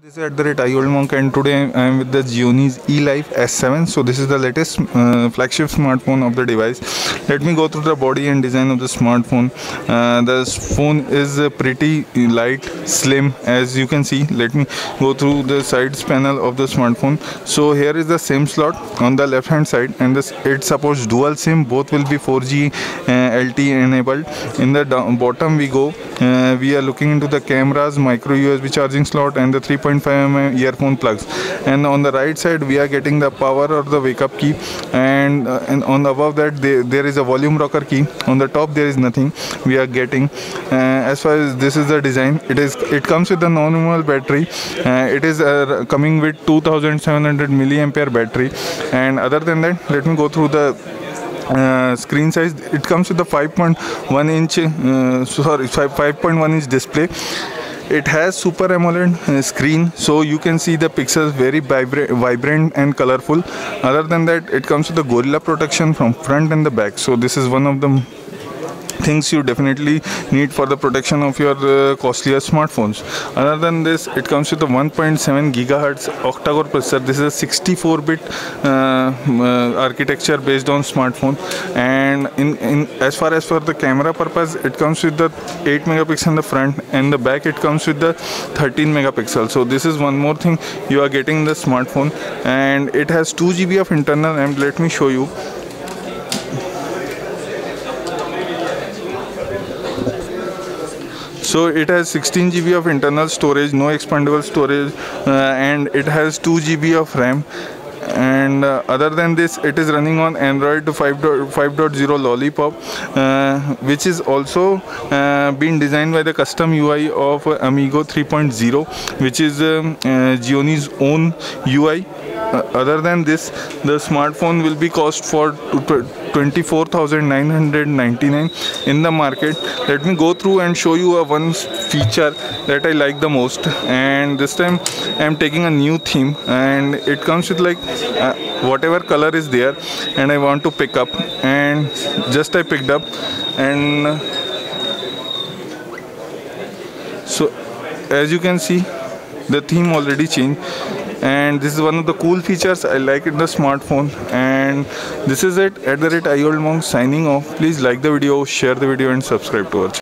This is at the rate iOldmonk and today I am with the Gionee eLife S7 so this is the latest uh, flagship smartphone of the device. Let me go through the body and design of the smartphone. Uh, the phone is uh, pretty light slim as you can see. Let me go through the sides panel of the smartphone. So here is the SIM slot on the left hand side and this it supports dual SIM. Both will be 4G uh, LTE enabled. In the bottom we go. Uh, we are looking into the cameras micro USB charging slot and the 3 3.5 mm earphone plugs. And on the right side we are getting the power or the wake up key. And, uh, and on above that they, there is a volume rocker key. On the top there is nothing we are getting. Uh, as far as this is the design it is it comes with a normal battery. Uh, it is uh, coming with 2700 milliampere battery. And other than that let me go through the uh, screen size. It comes with the 5.1 inch uh, sorry 5.1 inch display it has super amoled uh, screen so you can see the pixels very vibrant and colorful. Other than that it comes with the gorilla protection from front and the back. So this is one of the things you definitely need for the protection of your uh, costlier smartphones. Other than this it comes with a 1.7 gigahertz octa-core processor. This is a 64 bit uh, uh, architecture based on smartphone. And in, in as far as for the camera purpose it comes with the 8 megapixel in the front and the back it comes with the 13 megapixel. So this is one more thing you are getting the smartphone. And it has 2 GB of internal and let me show you so it has 16 GB of internal storage no expandable storage uh, and it has 2 GB of RAM. And uh, other than this it is running on android 5.0 lollipop uh, which is also uh, been designed by the custom ui of amigo 3.0 which is um, uh, Gionee's own ui uh, other than this the smartphone will be cost for 24999 in the market let me go through and show you a one feature that I like the most. And this time I am taking a new theme and it comes with like uh, whatever color is there and I want to pick up. And just I picked up and so as you can see the theme already changed and this is one of the cool features. I like in the smartphone. And this is it. At the rate iOldmonk signing off. Please like the video share the video and subscribe to our channel